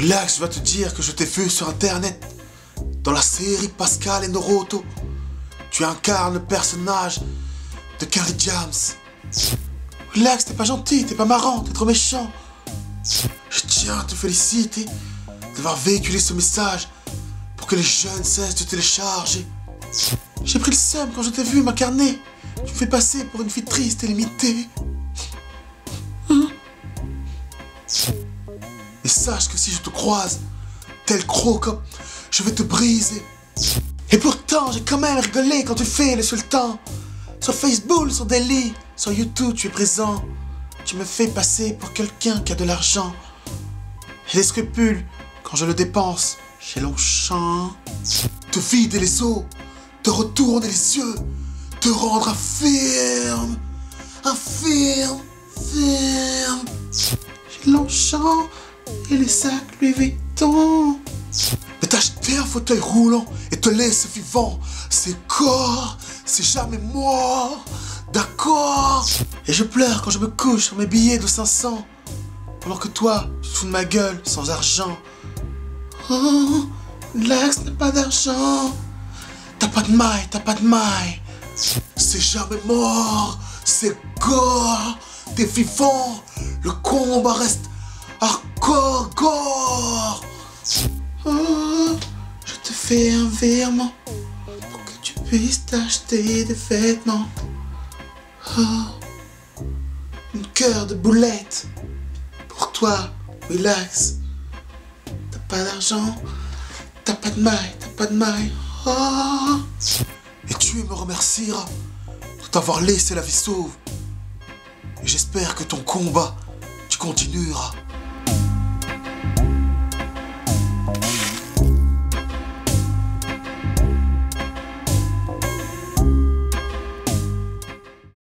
Là, je vais te dire que je t'ai vu sur internet. Dans la série Pascal et Noroto. Tu incarnes le personnage de Carrie James. Relax, t'es pas gentil, t'es pas marrant, t'es trop méchant. Je tiens à te féliciter d'avoir véhiculé ce message pour que les jeunes cessent de télécharger. J'ai pris le seum quand je t'ai vu m'incarner. Tu me fais passer pour une fille triste et limitée. Hein? Sache que si je te croise, tel croc, je vais te briser. Et pourtant, j'ai quand même rigolé quand tu fais le sultan. Sur Facebook, sur Daily, sur YouTube, tu es présent. Tu me fais passer pour quelqu'un qui a de l'argent. J'ai des scrupules quand je le dépense chez Longchamp. Te vider les os, te retourner les yeux, te rendre infirme, infirme, ferme. Chez Longchamp et les sacs Louis Vuitton. Mais t'acheter un fauteuil roulant et te laisser vivant, c'est corps, c'est jamais mort, d'accord Et je pleure quand je me couche sur mes billets de 500, pendant que toi, tu fous de ma gueule sans argent. Oh, Lex n'a pas d'argent. T'as pas de maille, t'as pas de maille. C'est jamais mort, c'est gore, t'es vivant, le combat reste hardcore, gore. Oh, je te fais un virement pour que tu puisses t'acheter des vêtements. Oh, une cœur de boulette pour toi, relax. T'as pas d'argent, t'as pas de maille, t'as pas de maille. Oh. Et tu me remercieras de t'avoir laissé la vie sauve. Et j'espère que ton combat, tu continueras.